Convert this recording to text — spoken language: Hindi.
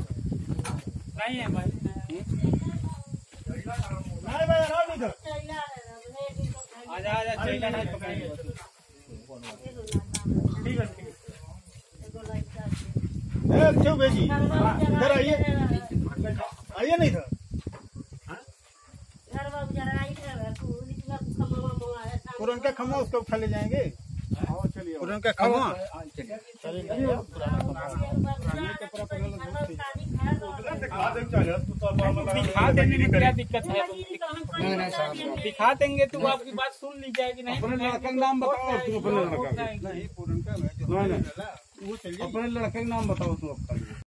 नहीं है। भाई नहीं भाई आओ इधर आजा आजा चैला नहीं पकड़ेंगे ठीक है। है। क्यों भेजी इधर आइए आइए नहीं इधर पुरन का खम्मा उसको उठा ले जाएँगे पुरन का खम्मा दिखा देने में क्या दिक्कत है दिखा देंगे तो आपकी बात सुन ली जाएगी नहीं लड़का लड़के का नाम बताओ तुम अपने लड़का का नहीं पुरन का नहीं नहीं अपने लड़के का नाम बताओ तुम अपना